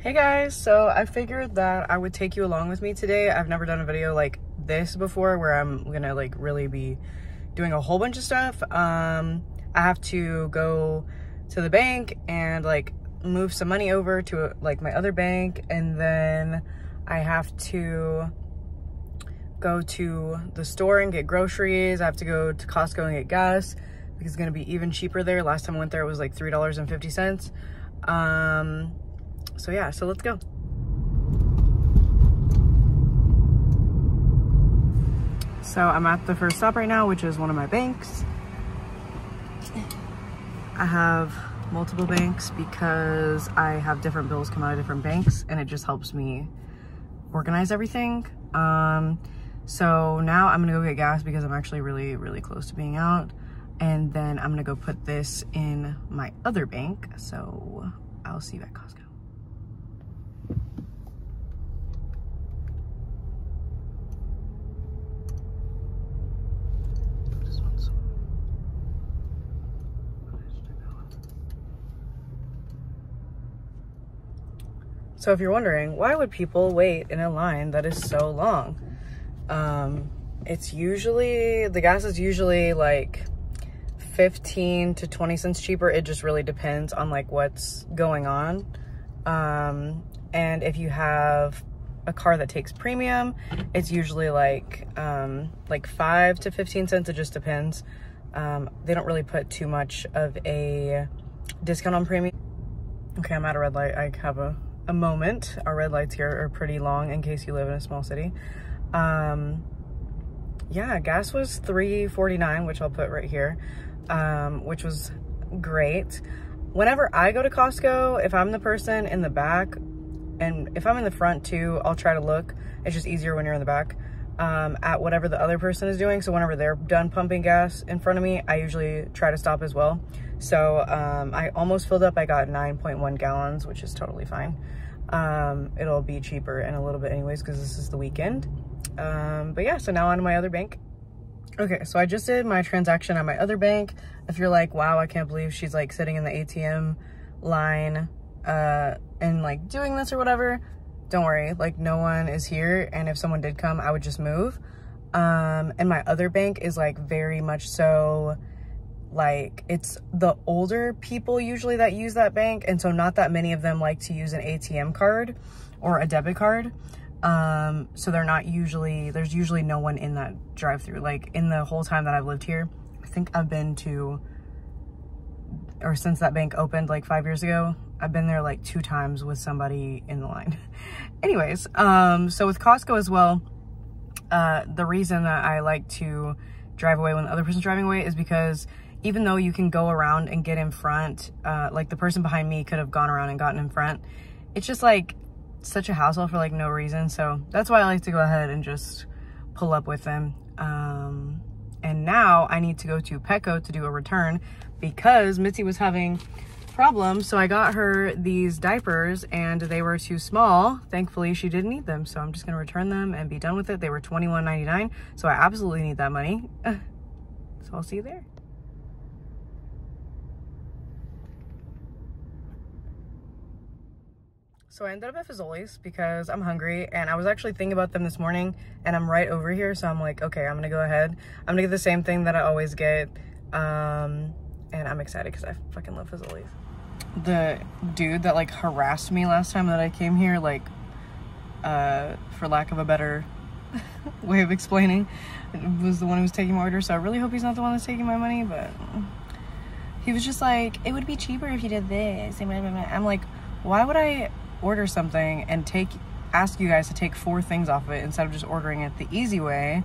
Hey guys, so I figured that I would take you along with me today. I've never done a video like this before where I'm gonna like really be doing a whole bunch of stuff. Um, I have to go to the bank and like move some money over to like my other bank and then I have to go to the store and get groceries. I have to go to Costco and get gas because it's gonna be even cheaper there. Last time I went there it was like $3.50. Um, so yeah, so let's go. So I'm at the first stop right now, which is one of my banks. I have multiple banks because I have different bills come out of different banks and it just helps me organize everything. Um, so now I'm gonna go get gas because I'm actually really, really close to being out. And then I'm gonna go put this in my other bank. So I'll see you at Costco. So if you're wondering, why would people wait in a line that is so long? Um, it's usually, the gas is usually like 15 to 20 cents cheaper. It just really depends on like what's going on. Um, and if you have a car that takes premium, it's usually like, um, like five to 15 cents. It just depends. Um, they don't really put too much of a discount on premium. Okay, I'm at a red light. I have a a moment. Our red lights here are pretty long in case you live in a small city. Um, yeah, gas was 3.49, which I'll put right here, um, which was great. Whenever I go to Costco, if I'm the person in the back, and if I'm in the front too, I'll try to look. It's just easier when you're in the back um, at whatever the other person is doing. So whenever they're done pumping gas in front of me, I usually try to stop as well. So um, I almost filled up. I got 9.1 gallons, which is totally fine. Um, it'll be cheaper in a little bit anyways because this is the weekend. Um, but yeah, so now on to my other bank. Okay, so I just did my transaction at my other bank. If you're like, wow, I can't believe she's like sitting in the ATM line uh, and like doing this or whatever, don't worry, like no one is here. And if someone did come, I would just move. Um, and my other bank is like very much so like it's the older people usually that use that bank. And so not that many of them like to use an ATM card or a debit card. Um, so they're not usually, there's usually no one in that drive through. Like in the whole time that I've lived here, I think I've been to, or since that bank opened like five years ago, I've been there like two times with somebody in the line. Anyways, um, so with Costco as well, uh, the reason that I like to drive away when the other person's driving away is because even though you can go around and get in front, uh, like the person behind me could have gone around and gotten in front, it's just like such a hassle for like no reason. So that's why I like to go ahead and just pull up with them. Um, and now I need to go to Petco to do a return because Mitzi was having problems. So I got her these diapers and they were too small. Thankfully, she didn't need them. So I'm just going to return them and be done with it. They were $21.99. So I absolutely need that money. so I'll see you there. So I ended up at Fazoli's because I'm hungry and I was actually thinking about them this morning and I'm right over here. So I'm like, okay, I'm gonna go ahead. I'm gonna get the same thing that I always get. Um, and I'm excited because I fucking love Fazoli's the dude that like harassed me last time that I came here, like, uh, for lack of a better way of explaining, was the one who was taking my order. So I really hope he's not the one that's taking my money, but he was just like, it would be cheaper if you did this. I'm like, why would I order something and take, ask you guys to take four things off of it instead of just ordering it the easy way?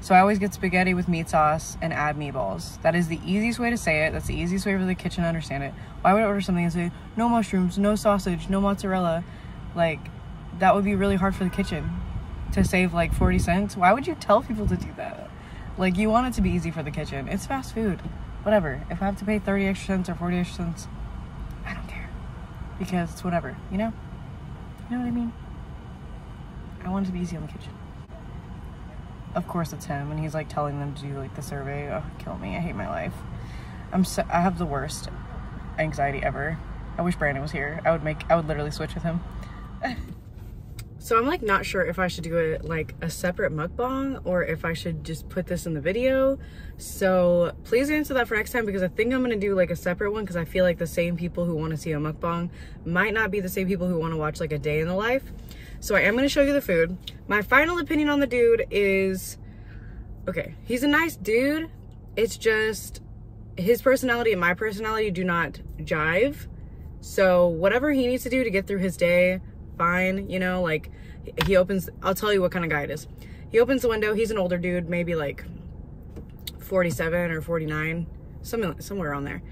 So I always get spaghetti with meat sauce and add meatballs. That is the easiest way to say it. That's the easiest way for the kitchen to understand it. Why would I order something and say, no mushrooms, no sausage, no mozzarella? Like, that would be really hard for the kitchen to save like 40 cents. Why would you tell people to do that? Like, you want it to be easy for the kitchen. It's fast food. Whatever. If I have to pay 30 extra cents or 40 extra cents. Because it's whatever, you know? You know what I mean? I want it to be easy on the kitchen of course it's him and he's like telling them to do like the survey oh kill me i hate my life i'm so i have the worst anxiety ever I wish Brandon was here. I would make, I would literally switch with him. So I'm like not sure if I should do it like a separate mukbang or if I should just put this in the video. So please answer that for next time because I think I'm gonna do like a separate one because I feel like the same people who want to see a mukbang might not be the same people who want to watch like a day in the life. So I am gonna show you the food. My final opinion on the dude is, okay, he's a nice dude. It's just his personality and my personality do not jive. So whatever he needs to do to get through his day, fine, you know, like he opens, I'll tell you what kind of guy it is. He opens the window, he's an older dude, maybe like 47 or 49, something, somewhere around there.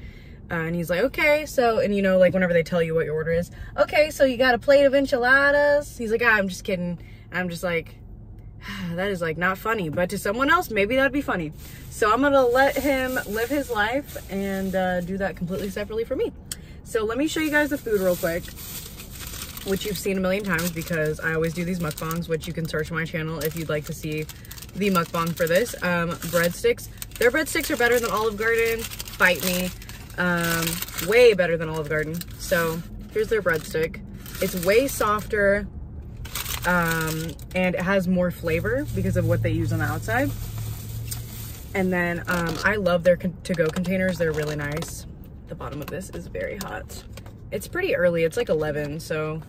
Uh, and he's like, okay, so, and you know, like whenever they tell you what your order is, okay, so you got a plate of enchiladas. He's like, ah, I'm just kidding. And I'm just like, that is like not funny, but to someone else, maybe that'd be funny. So I'm gonna let him live his life and uh, do that completely separately for me. So let me show you guys the food real quick which you've seen a million times because I always do these mukbangs, which you can search my channel if you'd like to see the mukbang for this. Um, breadsticks. Their breadsticks are better than Olive Garden. Fight me. Um, way better than Olive Garden. So here's their breadstick. It's way softer um, and it has more flavor because of what they use on the outside. And then um, I love their to-go containers. They're really nice. The bottom of this is very hot. It's pretty early. It's like 11, so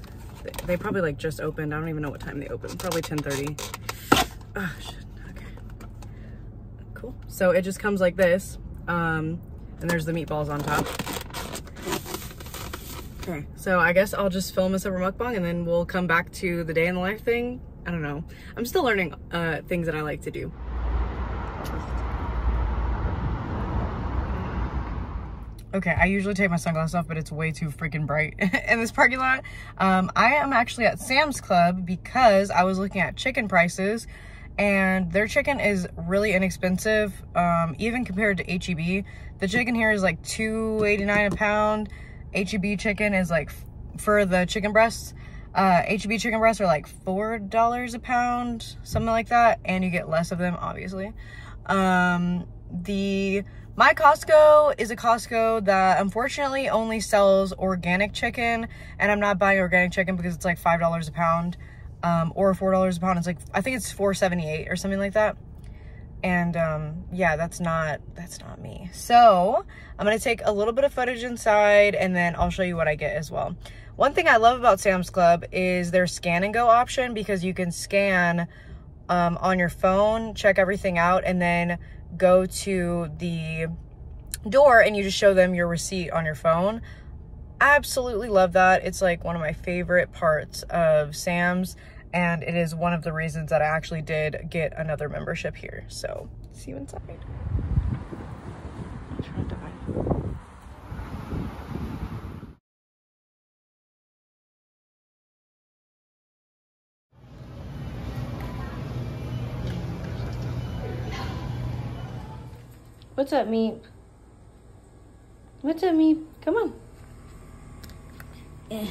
they probably like just opened. I don't even know what time they opened. Probably 10.30. Oh, shit. Okay. Cool. So it just comes like this. Um, and there's the meatballs on top. Okay, so I guess I'll just film a separate mukbang and then we'll come back to the day in the life thing. I don't know. I'm still learning uh, things that I like to do. Okay, I usually take my sunglasses off, but it's way too freaking bright in this parking lot. Um, I am actually at Sam's Club because I was looking at chicken prices and their chicken is really inexpensive, um, even compared to HEB. The chicken here is like $2.89 a pound. HEB chicken is like, for the chicken breasts, uh, HEB chicken breasts are like $4 a pound, something like that. And you get less of them, obviously. Um, the my Costco is a Costco that unfortunately only sells organic chicken and I'm not buying organic chicken because it's like $5 a pound um, or $4 a pound. It's like, I think it's 4.78 or something like that. And um, yeah, that's not, that's not me. So I'm going to take a little bit of footage inside and then I'll show you what I get as well. One thing I love about Sam's Club is their scan and go option because you can scan um, on your phone, check everything out, and then go to the door and you just show them your receipt on your phone. Absolutely love that. It's like one of my favorite parts of Sam's and it is one of the reasons that I actually did get another membership here. So see you inside. What's up, Meep? What's up, Meep? Come on. Eh.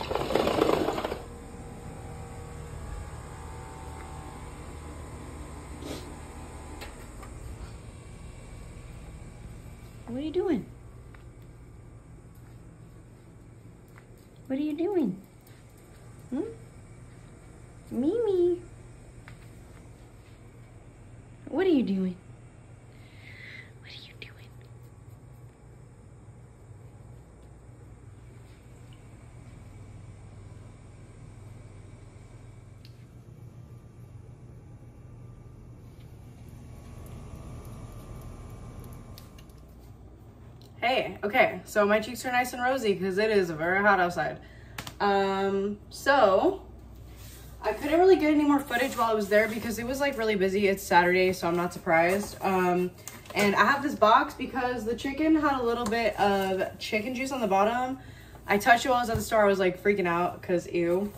What are you doing? What are you doing? Hmm? Mimi. What are you doing? Hey, okay, so my cheeks are nice and rosy because it is very hot outside. Um, so I couldn't really get any more footage while I was there because it was like really busy. It's Saturday, so I'm not surprised. Um, and I have this box because the chicken had a little bit of chicken juice on the bottom. I touched it while I was at the store. I was like freaking out because ew.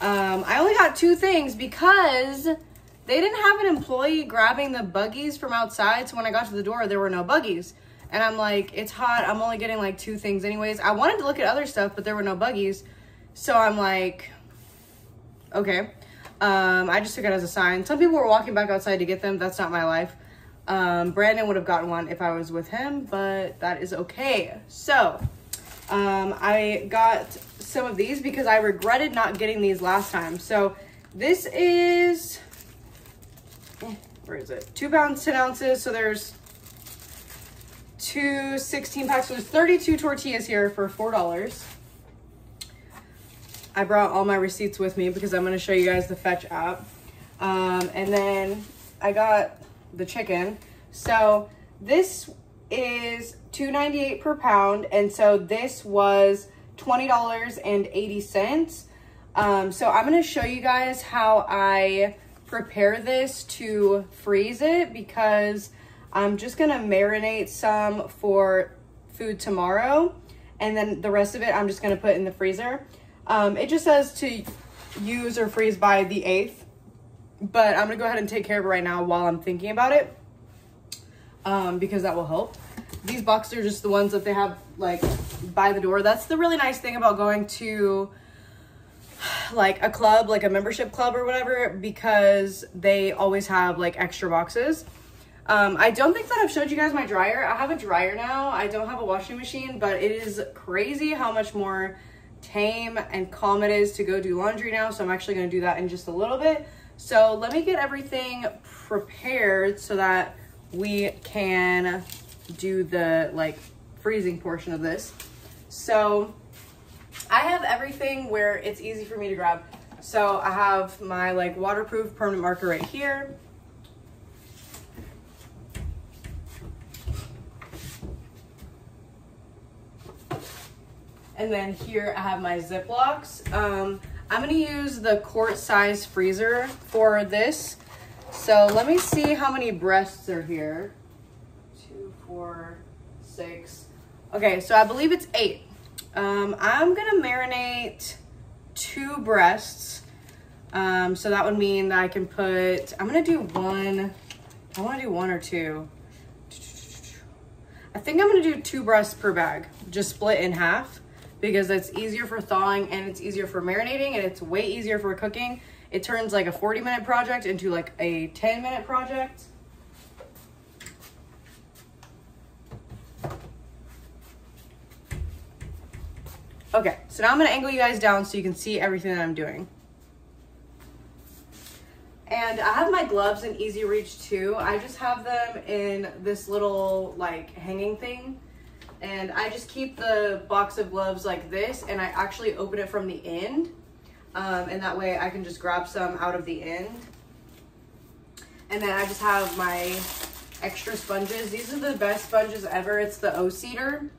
Um, I only got two things because they didn't have an employee grabbing the buggies from outside. So when I got to the door, there were no buggies. And I'm like, it's hot. I'm only getting like two things anyways. I wanted to look at other stuff, but there were no buggies. So I'm like, okay. Um, I just took it as a sign. Some people were walking back outside to get them. That's not my life. Um, Brandon would have gotten one if I was with him, but that is okay. So Um, I got some of these because I regretted not getting these last time. So this is, eh, where is it? Two pounds, 10 ounces. So there's two 16 packs. So there's 32 tortillas here for $4. I brought all my receipts with me because I'm going to show you guys the Fetch app. Um, and then I got the chicken. So this is $2.98 per pound. And so this was $20.80. Um, so I'm going to show you guys how I prepare this to freeze it because I'm just to marinate some for food tomorrow. And then the rest of it, I'm just to put in the freezer. Um, it just says to use or freeze by the 8th. But I'm to go ahead and take care of it right now while I'm thinking about it. Um, because that will help. These boxes are just the ones that they have like by the door. That's the really nice thing about going to like a club, like a membership club or whatever, because they always have like extra boxes. Um, I don't think that I've showed you guys my dryer. I have a dryer now. I don't have a washing machine, but it is crazy how much more tame and calm it is to go do laundry now. So I'm actually going to do that in just a little bit. So let me get everything prepared so that we can do the like freezing portion of this. So I have everything where it's easy for me to grab. So I have my like waterproof permanent marker right here. And then here I have my Ziplocs. Um, I'm gonna use the quart size freezer for this. So let me see how many breasts are here. Two, four, six. Okay, so I believe it's eight. Um, I'm gonna marinate two breasts. Um, so that would mean that I can put, I'm gonna do one, I wanna do one or two. I think I'm gonna do two breasts per bag, just split in half because it's easier for thawing and it's easier for marinating and it's way easier for cooking. It turns like a 40 minute project into like a 10 minute project. Okay, so now I'm gonna angle you guys down so you can see everything that I'm doing. And I have my gloves in easy reach too. I just have them in this little like hanging thing. And I just keep the box of gloves like this and I actually open it from the end. Um, and that way I can just grab some out of the end. And then I just have my extra sponges. These are the best sponges ever. It's the O-Cedar.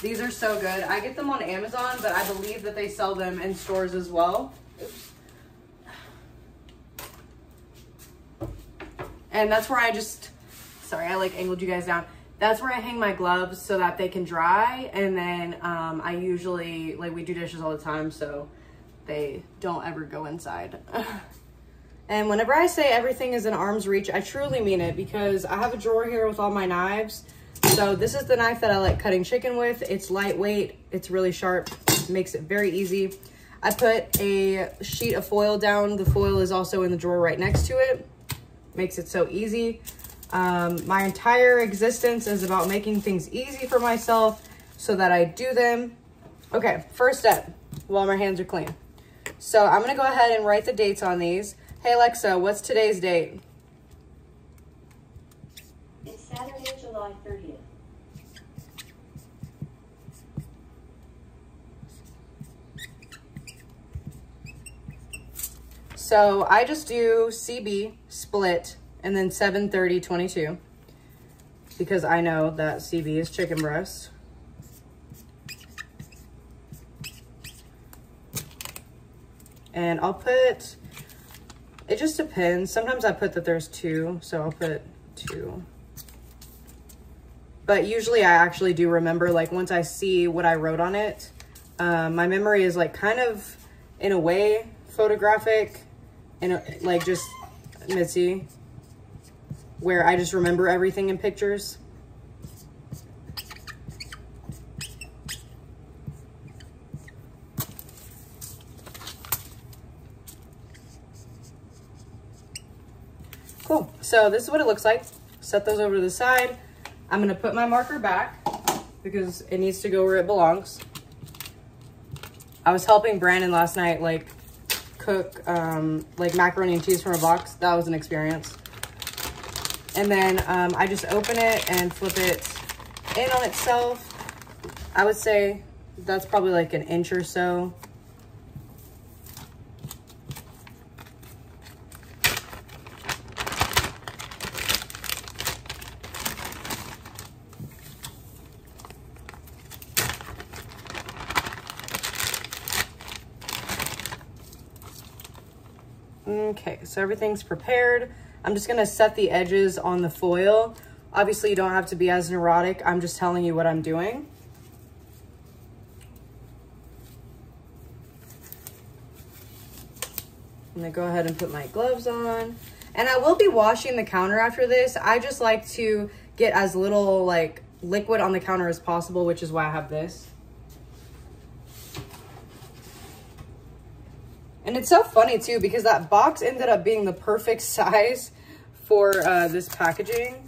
These are so good. I get them on Amazon, but I believe that they sell them in stores as well. Oops. And that's where I just, sorry, I like angled you guys down. That's where I hang my gloves so that they can dry. And then um, I usually, like we do dishes all the time, so they don't ever go inside. and whenever I say everything is in arm's reach, I truly mean it because I have a drawer here with all my knives so this is the knife that I like cutting chicken with. It's lightweight, it's really sharp, makes it very easy. I put a sheet of foil down. The foil is also in the drawer right next to it. Makes it so easy. Um, my entire existence is about making things easy for myself so that I do them. Okay, first step, while my hands are clean. So I'm gonna go ahead and write the dates on these. Hey Alexa, what's today's date? It's Saturday, July 30th. So I just do CB, split, and then 730, 22. Because I know that CB is chicken breast. And I'll put, it just depends. Sometimes I put that there's two, so I'll put two. But usually I actually do remember, like once I see what I wrote on it, um, my memory is like kind of, in a way, photographic and like just Mitzi, where I just remember everything in pictures. Cool. So this is what it looks like. Set those over to the side. I'm going to put my marker back because it needs to go where it belongs. I was helping Brandon last night, like, cook, um, like, macaroni and cheese from a box. That was an experience. And then um, I just open it and flip it in on itself. I would say that's probably like an inch or so. Okay, so everything's prepared. I'm just gonna set the edges on the foil. Obviously you don't have to be as neurotic. I'm just telling you what I'm doing. I'm gonna go ahead and put my gloves on. And I will be washing the counter after this. I just like to get as little like liquid on the counter as possible, which is why I have this. And it's so funny too, because that box ended up being the perfect size for uh, this packaging.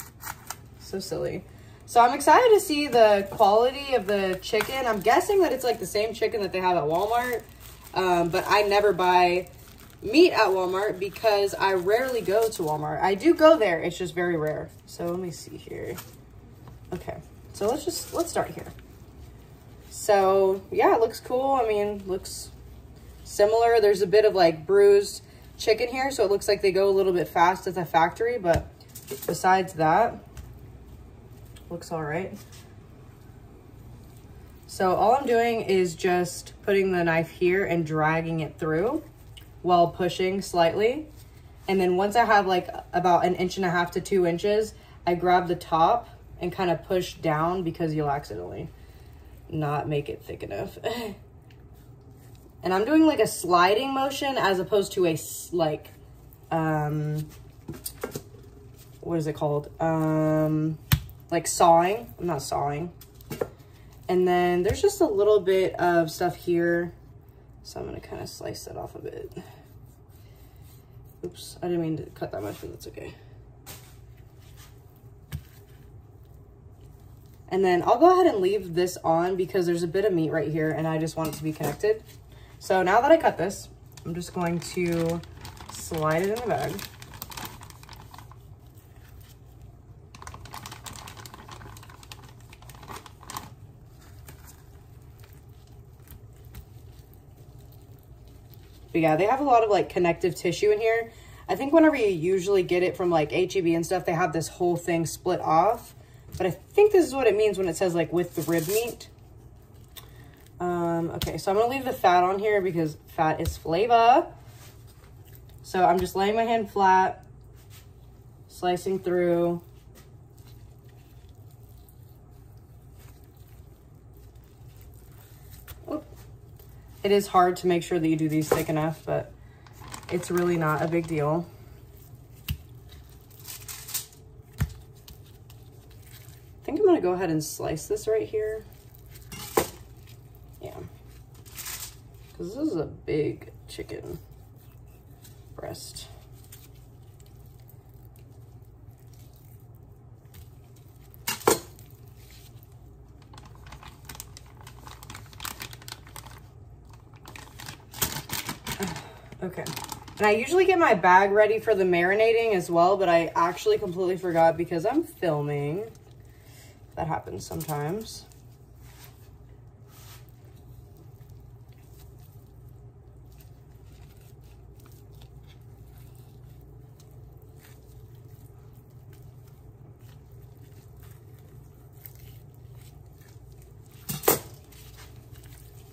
So silly. So I'm excited to see the quality of the chicken. I'm guessing that it's like the same chicken that they have at Walmart. Um, but I never buy meat at Walmart because I rarely go to Walmart. I do go there. It's just very rare. So let me see here. Okay. So let's just, let's start here. So yeah, it looks cool. I mean, looks similar. There's a bit of like bruised chicken here. So it looks like they go a little bit fast at the factory. But besides that, looks all right. So all I'm doing is just putting the knife here and dragging it through while pushing slightly. And then once I have like about an inch and a half to two inches, I grab the top and kind of push down because you'll accidentally not make it thick enough. and I'm doing like a sliding motion as opposed to a like, um, what is it called? Um, like sawing. I'm not sawing. And then there's just a little bit of stuff here so I'm gonna kind of slice that off a bit. Oops, I didn't mean to cut that much, but that's okay. And then I'll go ahead and leave this on because there's a bit of meat right here and I just want it to be connected. So now that I cut this, I'm just going to slide it in the bag. But yeah, they have a lot of like connective tissue in here. I think whenever you usually get it from like HEB and stuff, they have this whole thing split off. But I think this is what it means when it says like with the rib meat. Um, okay, so I'm gonna leave the fat on here because fat is flavor. So I'm just laying my hand flat, slicing through. It is hard to make sure that you do these thick enough, but it's really not a big deal. I think I'm gonna go ahead and slice this right here. Yeah, because this is a big chicken breast. Okay. And I usually get my bag ready for the marinating as well, but I actually completely forgot because I'm filming. That happens sometimes.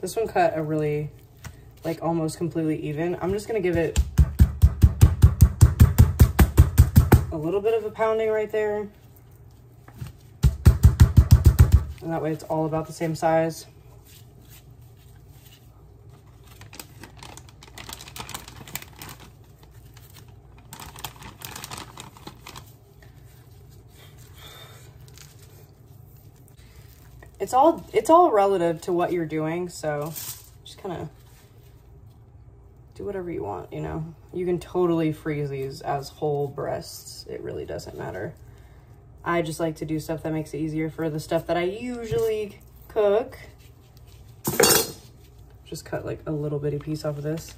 This one cut a really like almost completely even. I'm just gonna give it a little bit of a pounding right there. And that way it's all about the same size. It's all it's all relative to what you're doing, so just kind of do whatever you want, you know? You can totally freeze these as whole breasts. It really doesn't matter. I just like to do stuff that makes it easier for the stuff that I usually cook. Just cut like a little bitty piece off of this.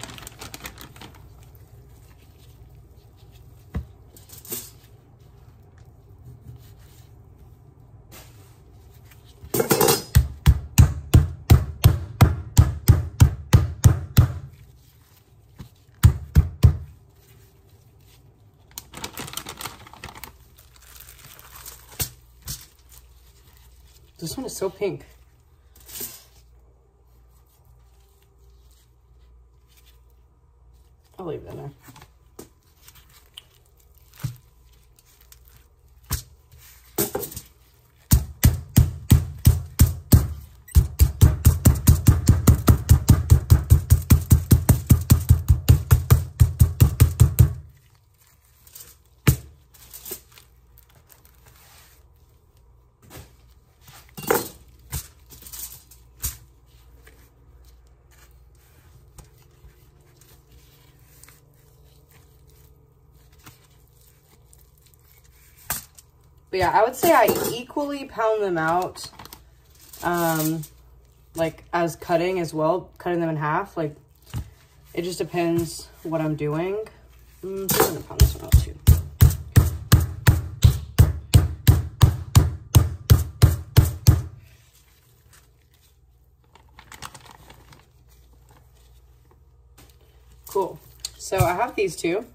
This one is so pink. I'll leave it in there. But yeah, I would say I equally pound them out, um, like as cutting as well, cutting them in half. Like it just depends what I'm doing. Mm, I'm gonna pound this one out too. Cool. So I have these two.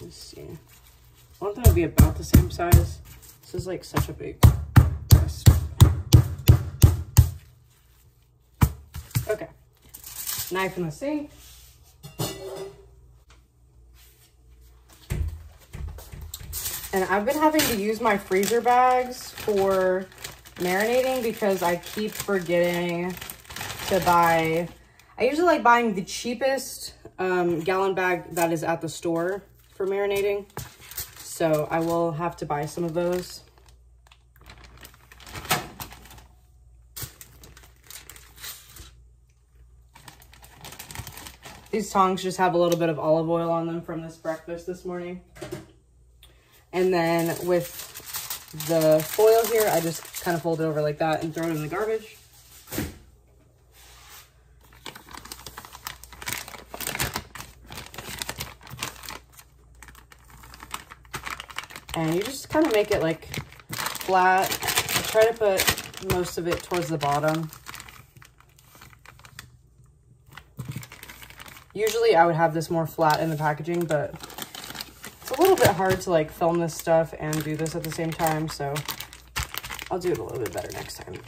Let's see. I want them to be about the same size. This is like such a big mess. Okay. Knife in the sink. And I've been having to use my freezer bags for marinating because I keep forgetting to buy. I usually like buying the cheapest um, gallon bag that is at the store for marinating. So I will have to buy some of those. These tongs just have a little bit of olive oil on them from this breakfast this morning. And then with the foil here, I just kind of fold it over like that and throw it in the garbage. And you just kind of make it like flat. I try to put most of it towards the bottom. Usually I would have this more flat in the packaging, but it's a little bit hard to like film this stuff and do this at the same time, so I'll do it a little bit better next time.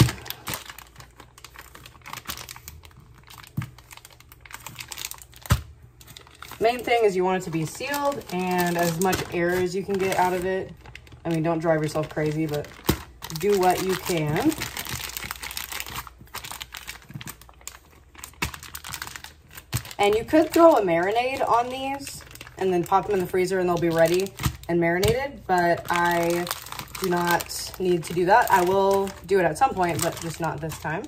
Main thing is you want it to be sealed and as much air as you can get out of it. I mean, don't drive yourself crazy, but do what you can. And you could throw a marinade on these and then pop them in the freezer and they'll be ready and marinated, but I do not need to do that. I will do it at some point, but just not this time.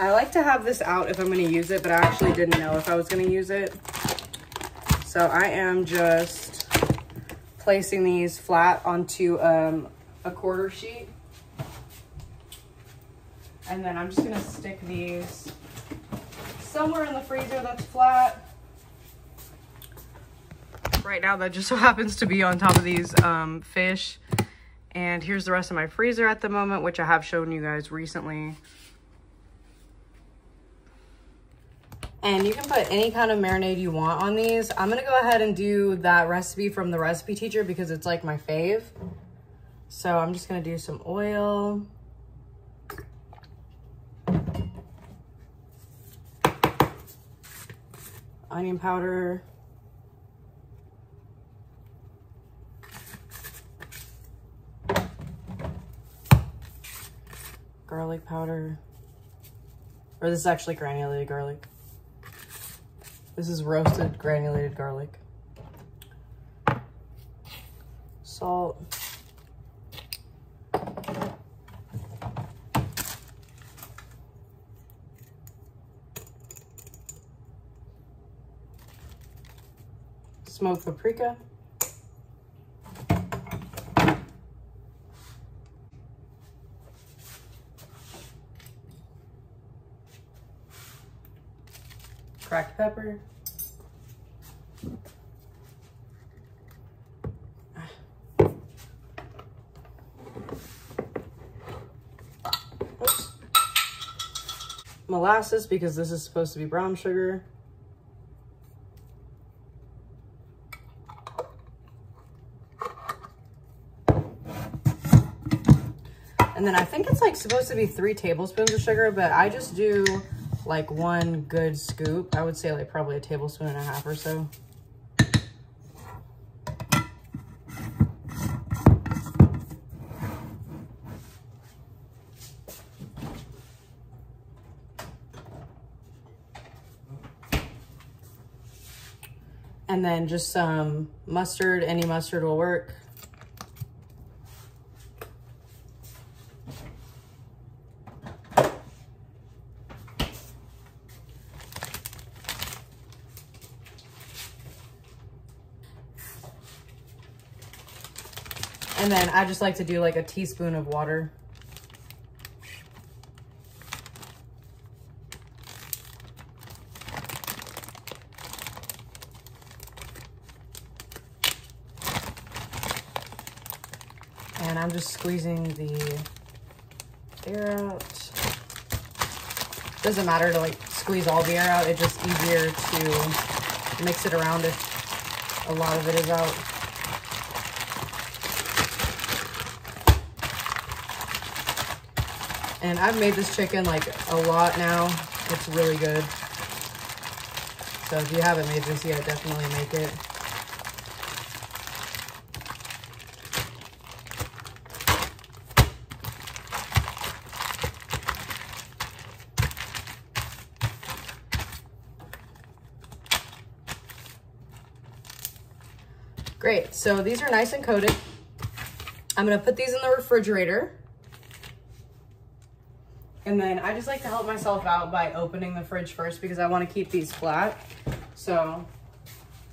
I like to have this out if I'm going to use it, but I actually didn't know if I was going to use it. So I am just placing these flat onto um, a quarter sheet. And then I'm just gonna stick these somewhere in the freezer that's flat. Right now that just so happens to be on top of these um, fish. And here's the rest of my freezer at the moment, which I have shown you guys recently. And you can put any kind of marinade you want on these. I'm gonna go ahead and do that recipe from the recipe teacher because it's like my fave. So I'm just gonna do some oil. Onion powder. Garlic powder. Or this is actually granulated garlic. This is roasted granulated garlic. Salt. Smoked paprika. Cracked pepper. Molasses because this is supposed to be brown sugar. And then I think it's like supposed to be three tablespoons of sugar, but I just do like one good scoop. I would say like probably a tablespoon and a half or so. And then just some mustard, any mustard will work. And then I just like to do like a teaspoon of water. And I'm just squeezing the air out. Doesn't matter to like squeeze all the air out. It's just easier to mix it around if a lot of it is out. And I've made this chicken like a lot now. It's really good. So if you haven't made this yet, definitely make it. Great, so these are nice and coated. I'm gonna put these in the refrigerator. And then I just like to help myself out by opening the fridge first because I want to keep these flat. So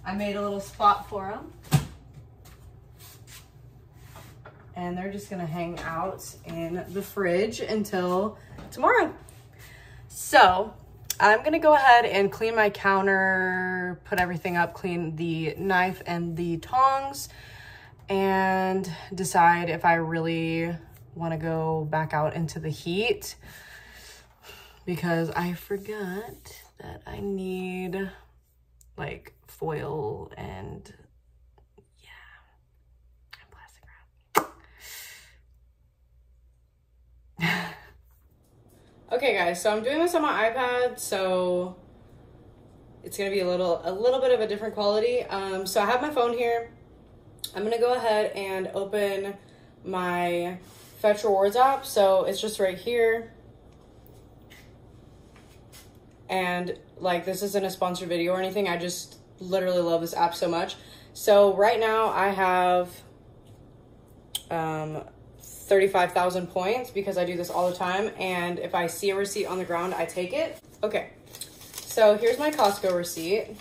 I made a little spot for them. And they're just gonna hang out in the fridge until tomorrow. So I'm gonna go ahead and clean my counter, put everything up, clean the knife and the tongs, and decide if I really wanna go back out into the heat because I forgot that I need like foil and yeah, and plastic wrap. okay guys, so I'm doing this on my iPad, so it's gonna be a little a little bit of a different quality. Um, so I have my phone here. I'm gonna go ahead and open my Fetch Rewards app. So it's just right here. And like, this isn't a sponsored video or anything. I just literally love this app so much. So right now I have um, 35,000 points because I do this all the time. And if I see a receipt on the ground, I take it. Okay, so here's my Costco receipt.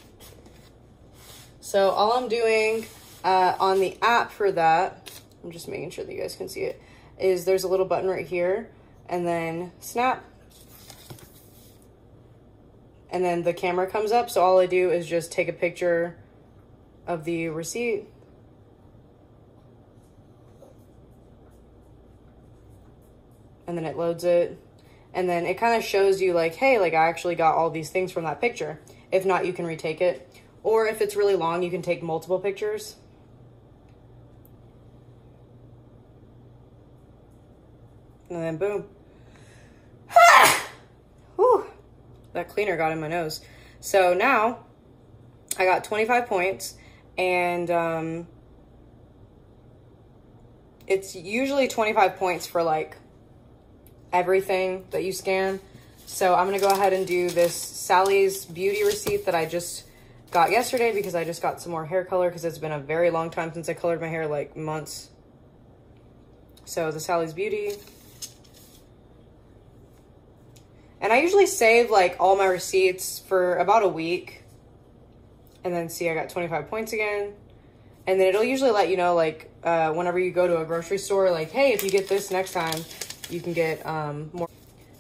So all I'm doing uh, on the app for that, I'm just making sure that you guys can see it, is there's a little button right here and then snap. And then the camera comes up. So all I do is just take a picture of the receipt. And then it loads it. And then it kind of shows you like, hey, like I actually got all these things from that picture. If not, you can retake it. Or if it's really long, you can take multiple pictures. And then boom. That cleaner got in my nose. So now I got 25 points and um, it's usually 25 points for like everything that you scan. So I'm gonna go ahead and do this Sally's Beauty receipt that I just got yesterday because I just got some more hair color because it's been a very long time since I colored my hair, like months. So the Sally's Beauty. And I usually save like all my receipts for about a week. And then see, I got 25 points again. And then it'll usually let you know, like, uh, whenever you go to a grocery store, like, hey, if you get this next time, you can get um, more.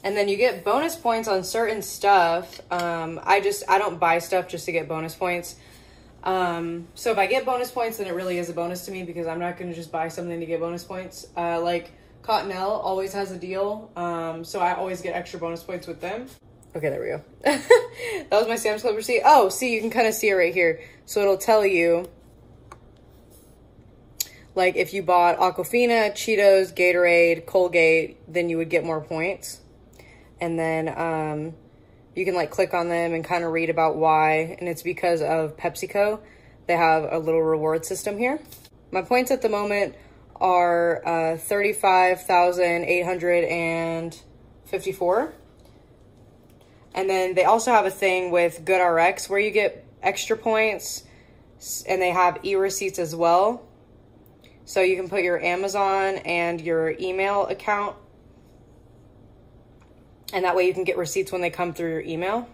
And then you get bonus points on certain stuff. Um, I just, I don't buy stuff just to get bonus points. Um, so if I get bonus points, then it really is a bonus to me because I'm not going to just buy something to get bonus points. Uh, like Cottonelle always has a deal. Um, so I always get extra bonus points with them. Okay, there we go. that was my Sam's Club receipt. Oh, see, you can kind of see it right here. So it'll tell you, like, if you bought Aquafina, Cheetos, Gatorade, Colgate, then you would get more points. And then um, you can, like, click on them and kind of read about why. And it's because of PepsiCo. They have a little reward system here. My points at the moment are uh, 35,854. And then they also have a thing with GoodRx where you get extra points and they have e-receipts as well. So you can put your Amazon and your email account and that way you can get receipts when they come through your email.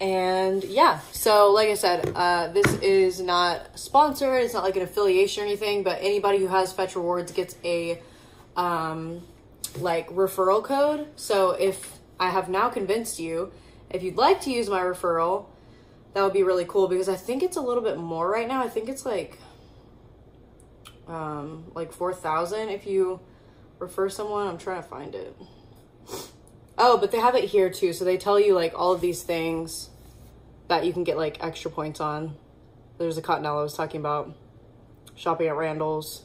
And yeah, so like I said, uh, this is not sponsored. It's not like an affiliation or anything, but anybody who has Fetch Rewards gets a um, like referral code. So if I have now convinced you. If you'd like to use my referral, that would be really cool because I think it's a little bit more right now. I think it's like um like 4000 if you refer someone. I'm trying to find it. Oh, but they have it here too. So they tell you like all of these things that you can get like extra points on. There's a Cottonelle I was talking about. Shopping at Randall's.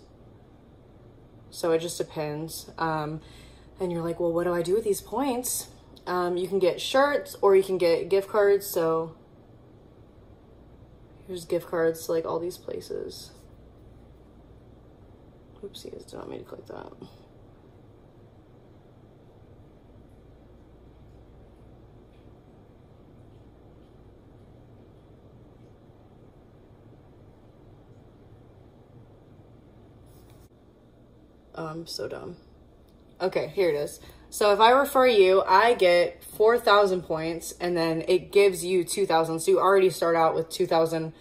So it just depends. Um, and you're like, well, what do I do with these points? Um, you can get shirts or you can get gift cards. So here's gift cards to like all these places. Oopsies, do not mean to click that. I'm so dumb. Okay, here it is. So if I refer you, I get 4,000 points and then it gives you 2,000. So you already start out with 2,000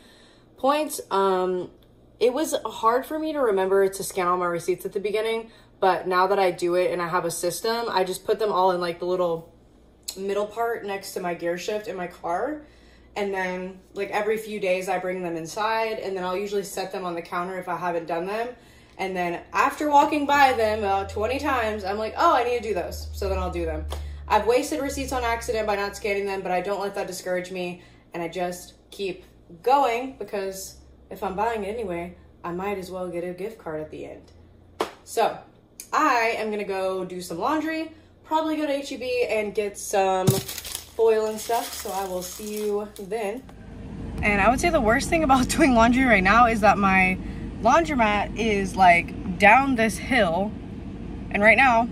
points. Um, it was hard for me to remember to scan all my receipts at the beginning, but now that I do it and I have a system, I just put them all in like the little middle part next to my gear shift in my car. And then like every few days I bring them inside and then I'll usually set them on the counter if I haven't done them. And then after walking by them about 20 times, I'm like, oh, I need to do those. So then I'll do them. I've wasted receipts on accident by not scanning them, but I don't let that discourage me. And I just keep going because if I'm buying it anyway, I might as well get a gift card at the end. So I am gonna go do some laundry, probably go to HEB and get some foil and stuff. So I will see you then. And I would say the worst thing about doing laundry right now is that my laundromat is like down this hill and right now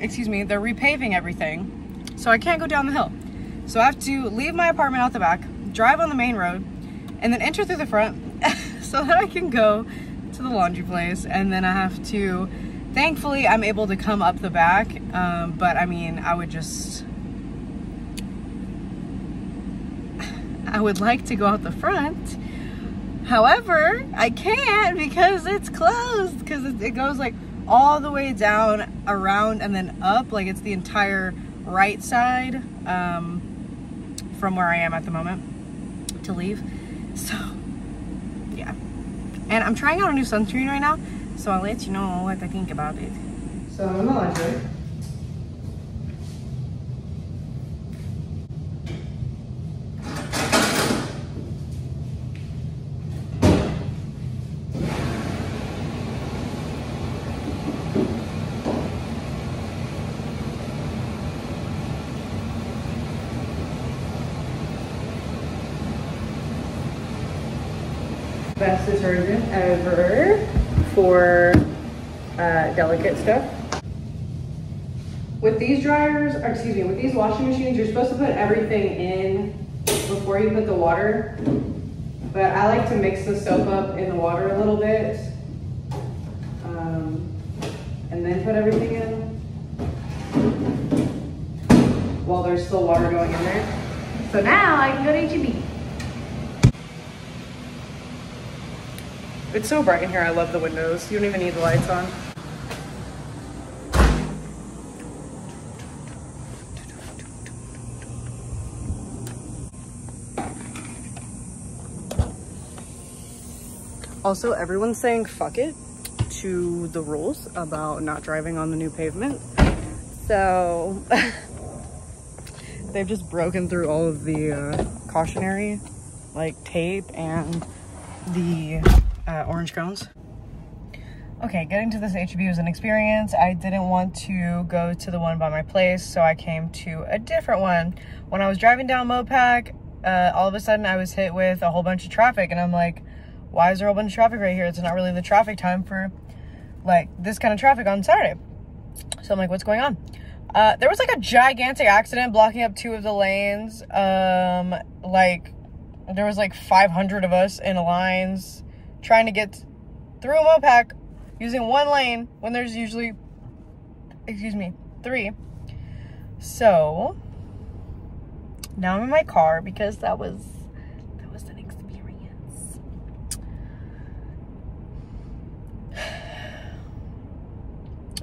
excuse me they're repaving everything so i can't go down the hill. So i have to leave my apartment out the back drive on the main road and then enter through the front so that i can go to the laundry place and then i have to thankfully i'm able to come up the back um, but i mean i would just i would like to go out the front However, I can't because it's closed because it, goes like all the way down, around, and then up. Like it's the entire right side um, from where I am at the moment to leave. So, yeah. And I'm trying out a new sunscreen right now, so I'll let you know what I think about it. So I'm in the laundry. dryers, or excuse me, with these washing machines, you're supposed to put everything in before you put the water. But I like to mix the soap up in the water a little bit. Um, and then put everything in while there's still water going in there. So now I can go to HEB. It's so bright in here. I love the windows. You don't even need the lights on. Also, everyone's saying fuck it to the rules about not driving on the new pavement. So they've just broken through all of the uh, cautionary like tape and the uh, orange cones. Okay, getting to this HEB was an experience. I didn't want to go to the one by my place, so I came to a different one. When I was driving down Mopac, uh, all of a sudden I was hit with a whole bunch of traffic, and I'm like, why is there a bunch of traffic right here? It's not really the traffic time for like this kind of traffic on Saturday. So I'm like, what's going on? Uh, there was like a gigantic accident blocking up two of the lanes. Um, like there was like 500 of us in lines trying to get through a Mopac using one lane when there's usually, excuse me, three. So now I'm in my car because that was that was an experience. And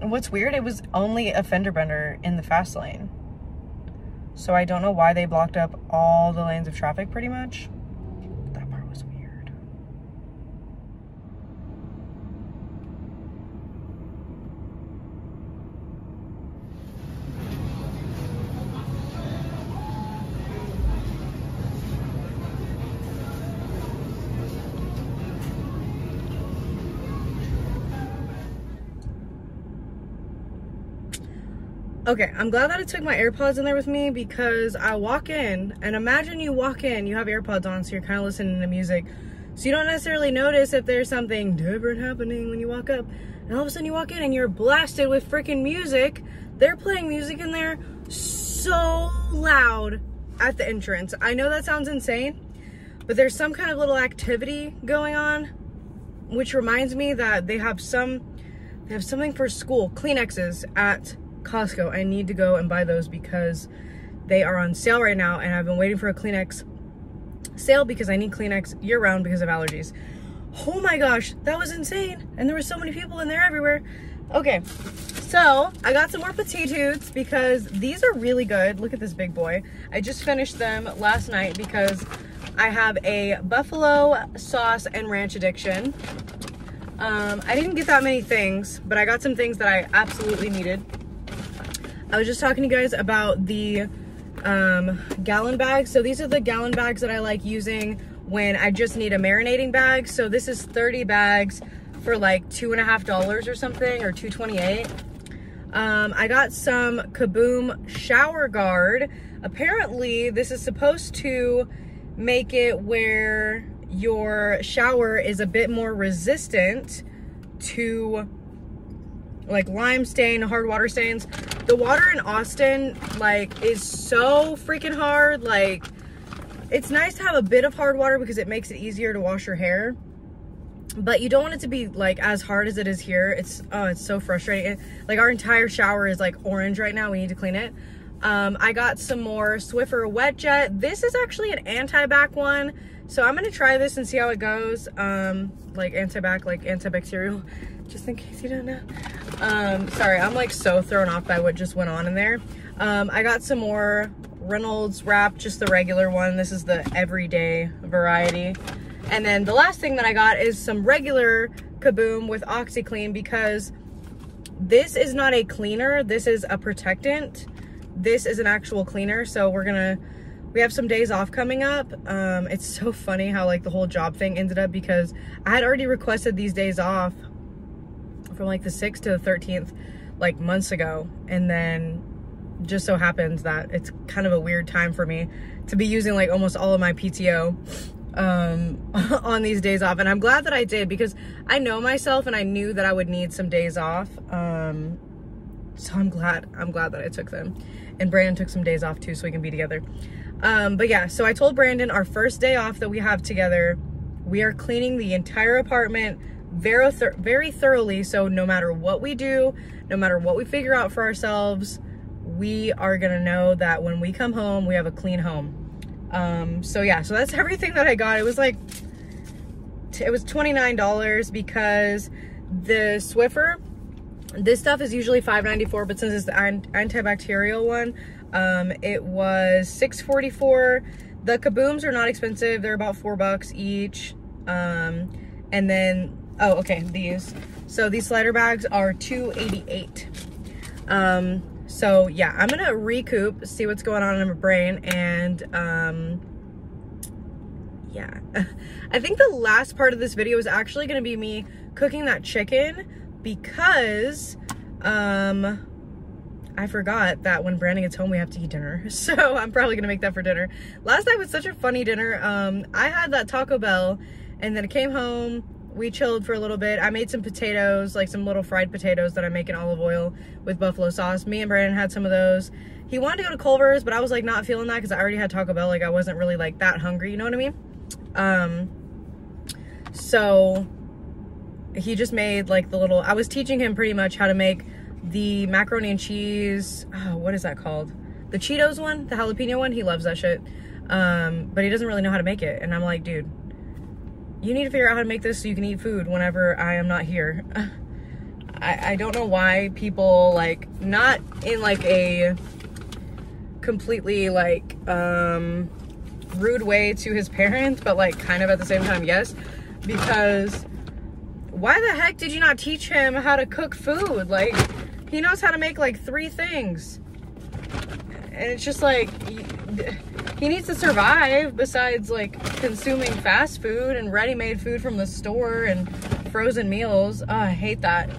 what's weird, it was only a fender bender in the fast lane. So I don't know why they blocked up all the lanes of traffic pretty much. Okay, I'm glad that I took my AirPods in there with me because I walk in and imagine you walk in, you have AirPods on, so you're kind of listening to music. So you don't necessarily notice if there's something different happening when you walk up. And all of a sudden you walk in and you're blasted with freaking music. They're playing music in there so loud at the entrance. I know that sounds insane, but there's some kind of little activity going on, which reminds me that they have some, they have something for school, Kleenexes at Costco. I need to go and buy those because they are on sale right now and I've been waiting for a Kleenex sale because I need Kleenex year round because of allergies. Oh my gosh, that was insane. And there were so many people in there everywhere. Okay, so I got some more Petitudes because these are really good. Look at this big boy. I just finished them last night because I have a buffalo sauce and ranch addiction. Um, I didn't get that many things, but I got some things that I absolutely needed. I was just talking to you guys about the um, gallon bags. So these are the gallon bags that I like using when I just need a marinating bag. So this is 30 bags for like two and a half dollars or something, or 228. Um, I got some Kaboom shower guard. Apparently this is supposed to make it where your shower is a bit more resistant to like lime stain, hard water stains. The water in Austin like is so freaking hard. Like it's nice to have a bit of hard water because it makes it easier to wash your hair. But you don't want it to be like as hard as it is here. It's oh, it's so frustrating. Like our entire shower is like orange right now. We need to clean it. Um, I got some more Swiffer Wet Jet. This is actually an anti-bac one. So I'm gonna try this and see how it goes. Um, like anti-bac, like antibacterial, just in case you don't know. Um, sorry, I'm like so thrown off by what just went on in there. Um, I got some more Reynolds wrap, just the regular one. This is the everyday variety. And then the last thing that I got is some regular Kaboom with OxiClean because this is not a cleaner. This is a protectant. This is an actual cleaner. So we're gonna, we have some days off coming up. Um, it's so funny how like the whole job thing ended up because I had already requested these days off from like the 6th to the 13th like months ago. And then just so happens that it's kind of a weird time for me to be using like almost all of my PTO um on these days off. And i'm glad that i did because i know myself and i knew that i would need some days off. Um so i'm glad i'm glad that i took them. And brandon took some days off too so we can be together. Um but yeah so i told brandon our first day off that we have together we are cleaning the entire apartment very very thoroughly so no matter what we do no matter what we figure out for ourselves we are gonna know that when we come home we have a clean home um so yeah so that's everything that i got it was like it. It was $29 because the Swiffer, this stuff is usually $5.94, but since it's the antibacterial one, um, it was $6.44. The kabooms are not expensive. They're about four bucks each. Um, and then, oh, okay, these. So these slider bags are 288. Um, so yeah, I'm gonna recoup, see what's going on in my brain, and um, yeah. I think the last part of this video is actually gonna be me cooking that chicken because um, I forgot that when Brandon gets home, we have to eat dinner. So I'm probably gonna make that for dinner. Last night was such a funny dinner. Um, I had that Taco Bell and then I came home, we chilled for a little bit. I made some potatoes, like some little fried potatoes that I make in olive oil with buffalo sauce. Me and Brandon had some of those. He wanted to go to Culver's, but I was like not feeling that because I already had Taco Bell. Like I wasn't really like that hungry, you know what I mean? Um, so he just made like the little, I was teaching him pretty much how to make the macaroni and cheese, oh, what is that called? The Cheetos one, the jalapeno one, he loves that shit. Um, but he doesn't really know how to make it. And I'm like, dude, you need to figure out how to make this so you can eat food whenever I am not here. I, I don't know why people like, not in like a completely like, um, rude way to his parents, but like kind of at the same time, yes. Because why the heck did you not teach him how to cook food? Like, he knows how to make like three things. And it's just like, he needs to survive besides like consuming fast food and ready-made food from the store and frozen meals. Oh, I hate that.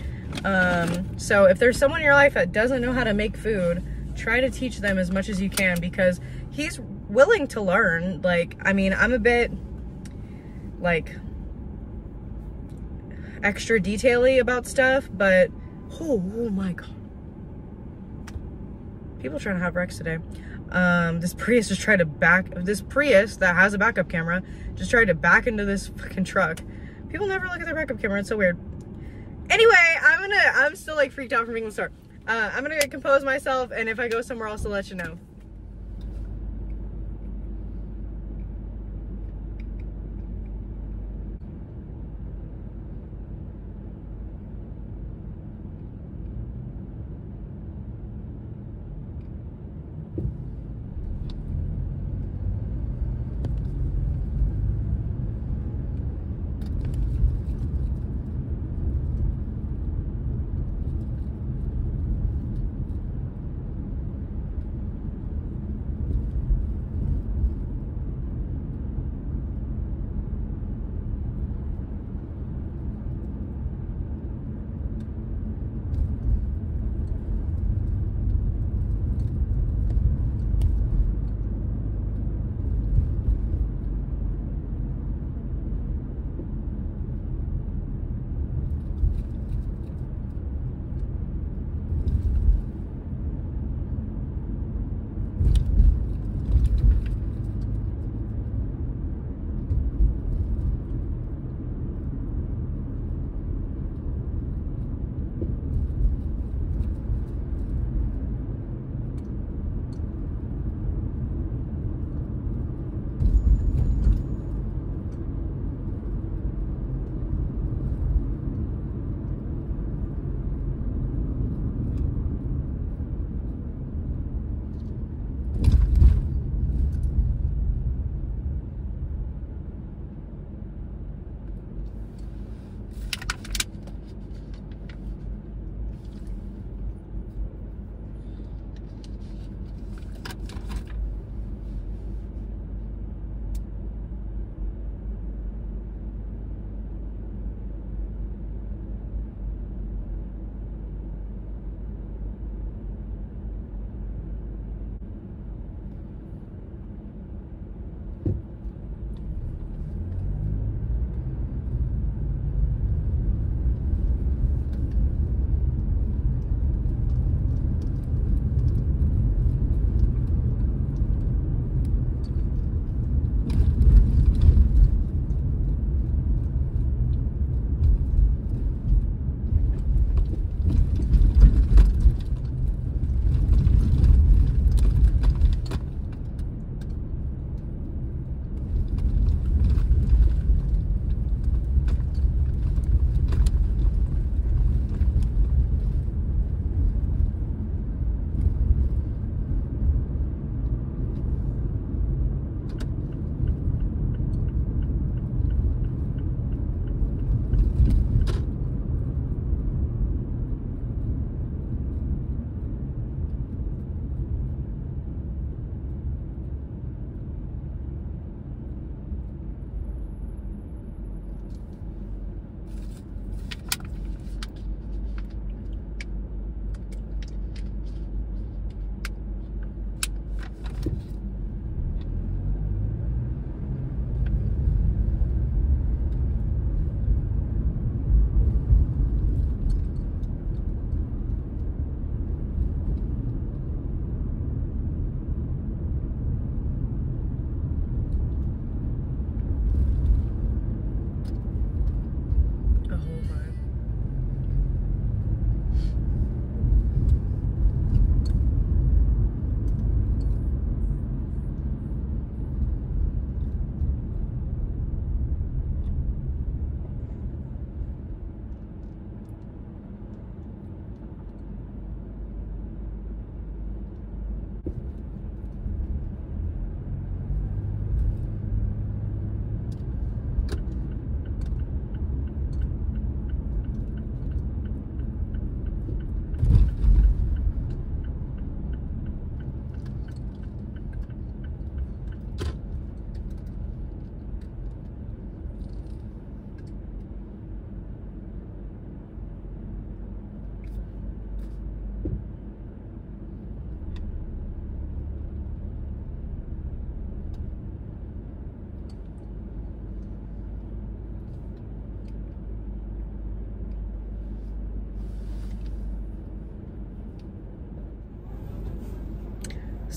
Um, so if there's someone in your life that doesn't know how to make food, try to teach them as much as you can because he's willing to learn. Like, I mean, I'm a bit like extra detaily about stuff, but oh, oh my god. People trying to have wrecks today. Um, this Prius just tried to back, this Prius that has a backup camera, just tried to back into this fucking truck. People never look at their backup camera, it's so weird. Anyway, I'm gonna, I'm still like freaked out from being the start. Uh, I'm gonna compose myself, and if I go somewhere else, I'll let you know.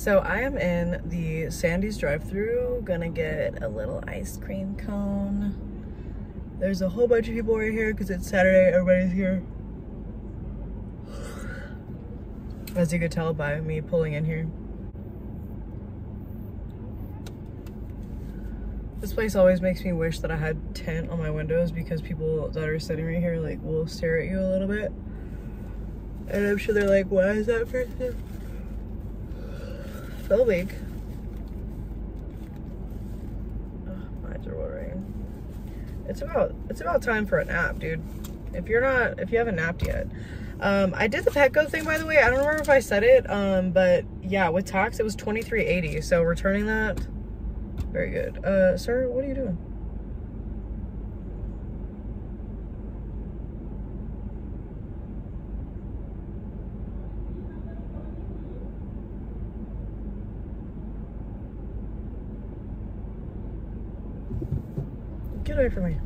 So I am in the Sandy's drive-through, gonna get a little ice cream cone. There's a whole bunch of people right here because it's Saturday, everybody's here. As you could tell by me pulling in here. This place always makes me wish that I had tint on my windows because people that are sitting right here like will stare at you a little bit. And I'm sure they're like, why is that person filming? Oh, my eyes are watering. It's about it's about time for a nap, dude. If you're not if you haven't napped yet. Um, I did the Petco thing by the way. I don't remember if I said it, um, but yeah, with tax it was 23.80. So returning that, very good. Uh, sir, what are you doing? Get away from me.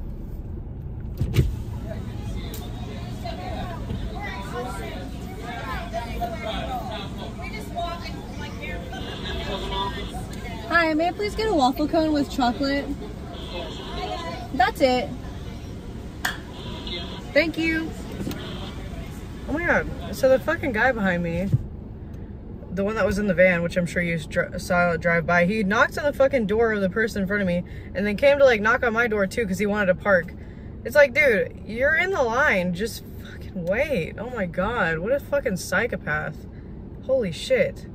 Hi, may I please get a waffle cone with chocolate? That's it. Thank you. Oh my god. So the fucking guy behind me, the one that was in the van, which I'm sure you saw drive by, he knocked on the fucking door of the person in front of me and then came to like knock on my door too because he wanted to park. It's like, dude, you're in the line. Just fucking wait. Oh my god. What a fucking psychopath. Holy shit.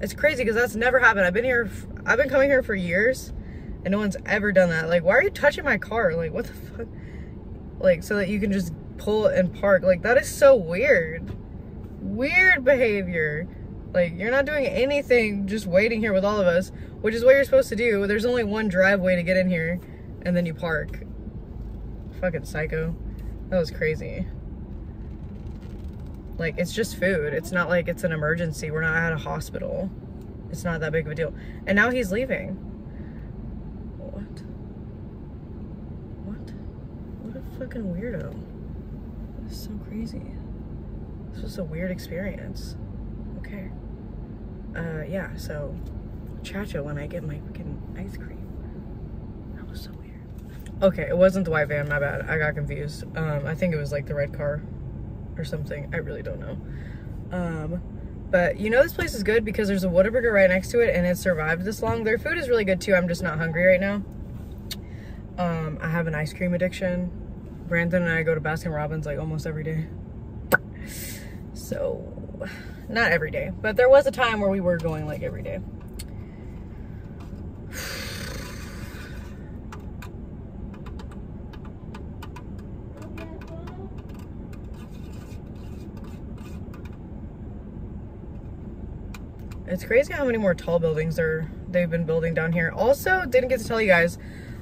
It's crazy because that's never happened. I've been here, I've been coming here for years and no one's ever done that. Like, why are you touching my car? Like, what the fuck? Like, so that you can just pull and park. Like, that is so weird. Weird behavior. Like, you're not doing anything, just waiting here with all of us, which is what you're supposed to do. There's only one driveway to get in here, and then you park. Fucking psycho. That was crazy. Like, it's just food. It's not like it's an emergency. We're not at a hospital. It's not that big of a deal. And now he's leaving. What? What? What a fucking weirdo. This is so crazy. This was a weird experience. Okay. Uh, yeah, so Chacho when I get my fucking ice cream. That was so weird. Okay, it wasn't the white van, my bad. I got confused. Um, I think it was like the red car or something. I really don't know. Um, but you know this place is good because there's a Whataburger right next to it and it survived this long. Their food is really good too. I'm just not hungry right now. Um, I have an ice cream addiction. Brandon and I go to Baskin Robbins like almost every day. So, not every day, but there was a time where we were going like every day. It's crazy how many more tall buildings are they've been building down here. Also, didn't get to tell you guys,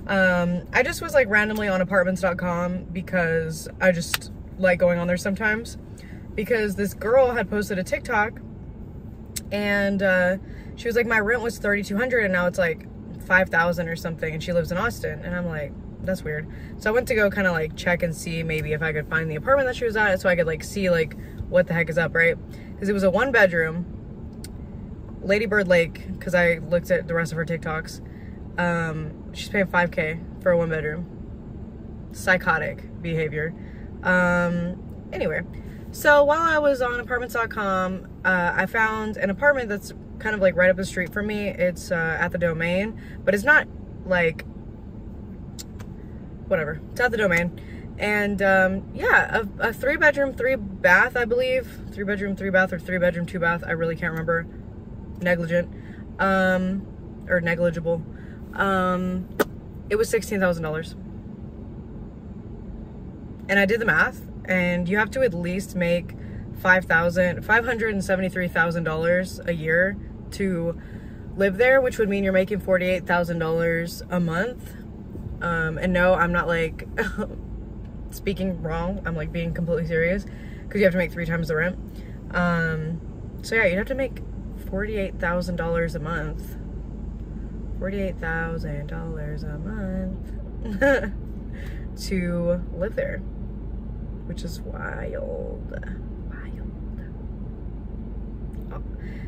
um, I just was like randomly on apartments.com because I just like going on there sometimes. Because this girl had posted a TikTok and uh, she was like, my rent was 3200 and now it's like 5000 or something and she lives in Austin. And I'm like, that's weird. So I went to go kind of like check and see maybe if I could find the apartment that she was at so I could like see like what the heck is up, right? Because it was a one bedroom Lady Bird Lake, because I looked at the rest of her TikToks, um, she's paying 5K for a one bedroom. Psychotic behavior. Um, anyway, so while I was on apartments.com, uh, I found an apartment that's kind of like right up the street from me. It's uh, at the domain, but it's not like, whatever, it's at the domain. And um, yeah, a, a three bedroom, three bath, I believe. Three bedroom, three bath, or three bedroom, two bath. I really can't remember negligent um or negligible um it was $16,000 and I did the math and you have to at least make $5,000 $573,000 a year to live there which would mean you're making $48,000 a month. Um and no I'm not like speaking wrong. I'm like being completely serious because you have to make three times the rent. Um so yeah you'd have to make $48,000 a month. $48,000 a month to live there, which is wild. Wild.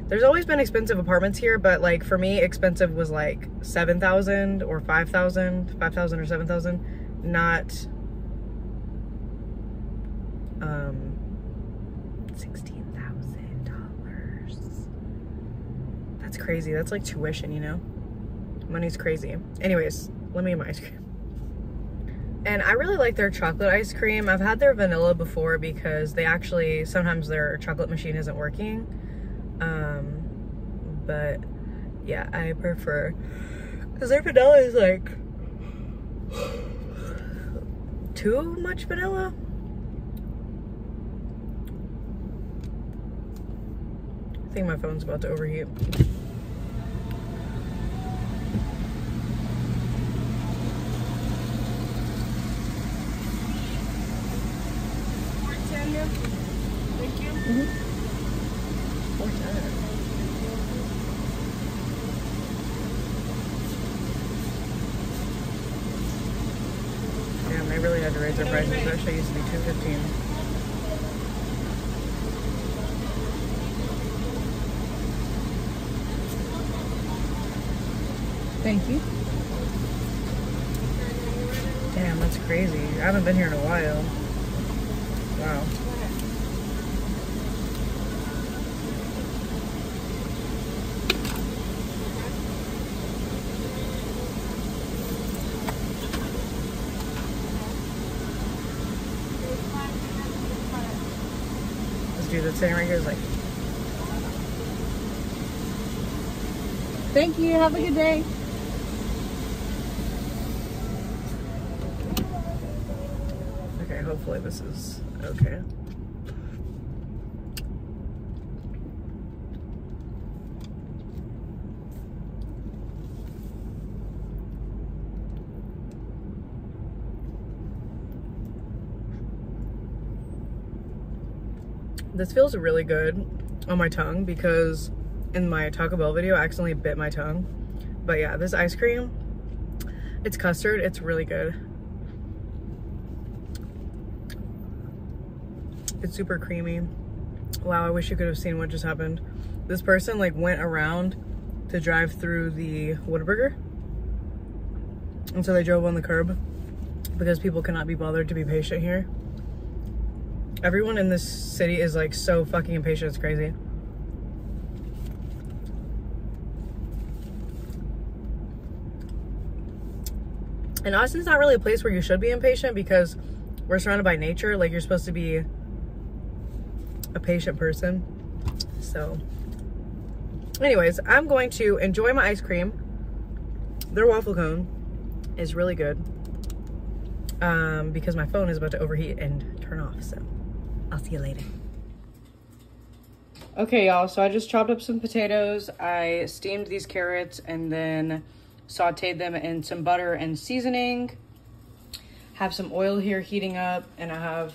there's always been expensive apartments here, but like for me, expensive was like 7,000 or 5,000, 5,000 or 7,000, not um, $16,000. That's crazy. That's like tuition, you know? Money's crazy. Anyways, let me get my ice cream. And I really like their chocolate ice cream. I've had their vanilla before because they actually, sometimes their chocolate machine isn't working. Um, but yeah, I prefer, because their vanilla is like too much vanilla. I think my phone's about to overheat. Thank you. Four ten. Damn, they really had to raise their prices. Shit used to be two fifteen. Thank you. Damn, that's crazy. I haven't been here in a while. Wow. This dude that's sitting right here is like, Thank you. Have a good day. okay, hopefully this is okay. This feels really good on my tongue because in my Taco Bell video, I accidentally bit my tongue. But yeah, this ice cream, it's custard. It's really good. It's super creamy. Wow, I wish you could have seen what just happened. This person like went around to drive through the Whataburger. And so they drove on the curb because people cannot be bothered to be patient here. Everyone in this city is like so fucking impatient, it's crazy. And Austin's not really a place where you should be impatient because we're surrounded by nature. Like you're supposed to be a patient person. So, anyways, I'm going to enjoy my ice cream. Their waffle cone is really good um, because my phone is about to overheat and turn off. So, I'll see you later. Okay, y'all. So I just chopped up some potatoes. I steamed these carrots and then sauteed them in some butter and seasoning. Have some oil here heating up, and I have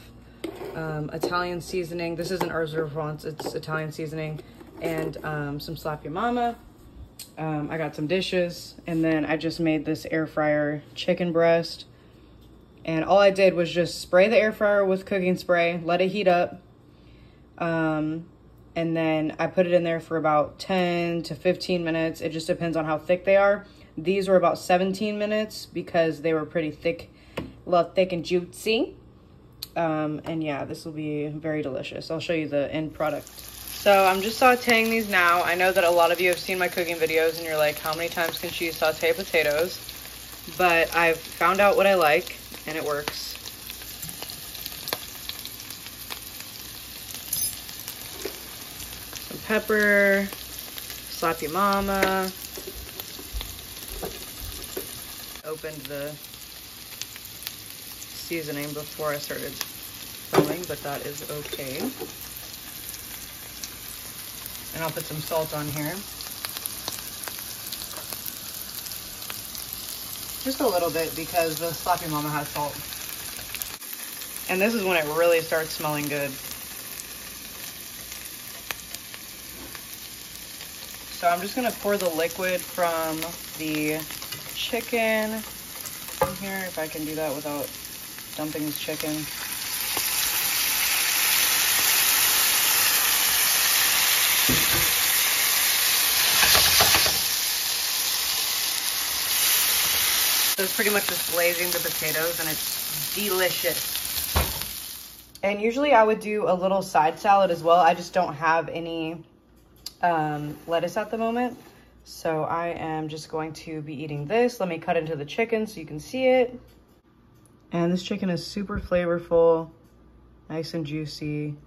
um, Italian seasoning. This isn't de Provence, it's Italian seasoning, and um, some Slap Your Mama. Um, I got some dishes, and then I just made this air fryer chicken breast. And all I did was just spray the air fryer with cooking spray, let it heat up. Um, and then I put it in there for about 10 to 15 minutes. It just depends on how thick they are. These were about 17 minutes because they were pretty thick, a little thick and juicy. Um, and yeah, this will be very delicious. I'll show you the end product. So I'm just sauteing these now. I know that a lot of you have seen my cooking videos and you're like, how many times can she saute potatoes? But I've found out what I like and it works. Some pepper, your mama. Opened the seasoning before I started filming, but that is okay. And I'll put some salt on here. Just a little bit because the Slap Ya Mama has salt. And this is when it really starts smelling good. So I'm just gonna pour the liquid from the chicken in here, if I can do that without dumping this chicken. It's pretty much just glazing the potatoes and it's delicious. And usually I would do a little side salad as well. I just don't have any um, lettuce at the moment. So I am just going to be eating this. Let me cut into the chicken so you can see it. And this chicken is super flavorful, nice and juicy.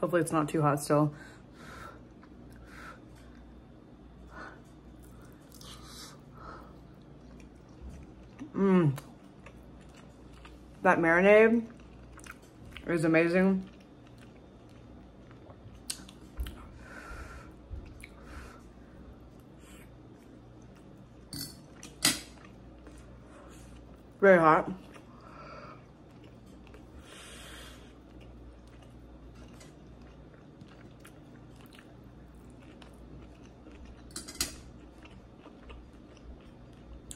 Hopefully it's not too hot still. Mmm. That marinade is amazing. Very hot.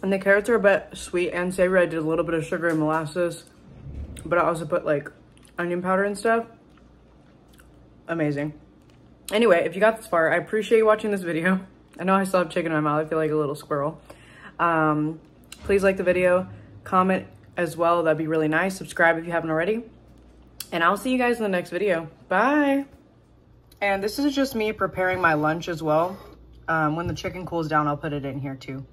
And the carrots are a bit sweet and savory. I did a little bit of sugar and molasses, but I also put like onion powder and stuff. Amazing. Anyway, if you got this far, I appreciate you watching this video. I know I still have chicken in my mouth. I feel like a little squirrel. Um, please like the video, comment as well. That'd be really nice. Subscribe if you haven't already. And I'll see you guys in the next video. Bye. And this is just me preparing my lunch as well. Um, when the chicken cools down, I'll put it in here too.